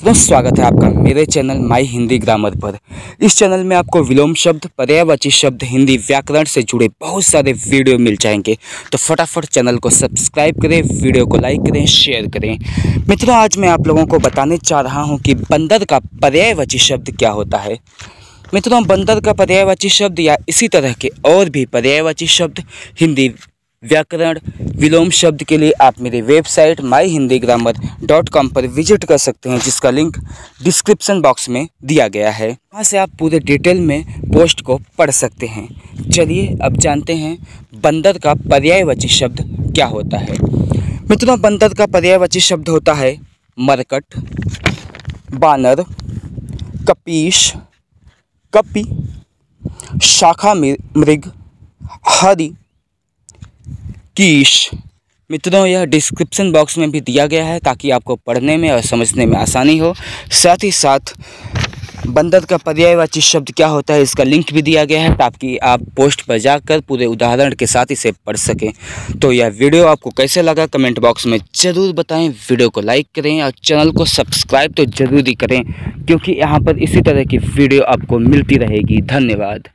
तो स्वागत है आपका मेरे चैनल माई हिंदी ग्रामर पर। इस चैनल में आपको विलोम शब्द, पर्यायवाची शब्द, हिंदी व्याकरण से जुड़े बहुत सारे वीडियो मिल जाएँगे। तो फटाफट चैनल को सब्सक्राइब करें, वीडियो को लाइक करें, शेयर करें। मित्रों, आज मैं आप लोगों को बताने चाह रहा हूँ कि बंदर का पर्यायवाची शब्द क्या होता है। मित्रों, बंदर का पर्यायवाची शब्द या इसी तरह के और भी पर्यायवाची शब्द हिंदी व्याकरण विलोम शब्द के लिए आप मेरी website my Hindi grammar dot com पर विज़िट कर सकते हैं, जिसका लिंक डिस्क्रिप्शन बॉक्स में दिया गया है। वहाँ से आप पूरे डिटेल में पोस्ट को पढ़ सकते हैं। चलिए अब जानते हैं बंदर का पर्यायवाची शब्द क्या होता है। मित्रों, बंदर का पर्यायवाची शब्द होता है मरकट, बानर, कपीश, कपि, शाखा मृग, हरी कीश। मित्रों, यह डिस्क्रिप्शन बॉक्स में भी दिया गया है ताकि आपको पढ़ने में और समझने में आसानी हो। साथ ही साथ, बंदर का पर्यायवाची शब्द क्या होता है इसका लिंक भी दिया गया है ताकि आप पोस्ट पर जाकर पूरे उदाहरण के साथ इसे पढ़ सकें। तो यह वीडियो आपको कैसे लगा कमेंट बॉक्स में ज़रूर बताएँ। वीडियो को लाइक करें और चैनल को सब्सक्राइब तो ज़रूर ही करें, क्योंकि यहाँ पर इसी तरह की वीडियो आपको मिलती रहेगी। धन्यवाद।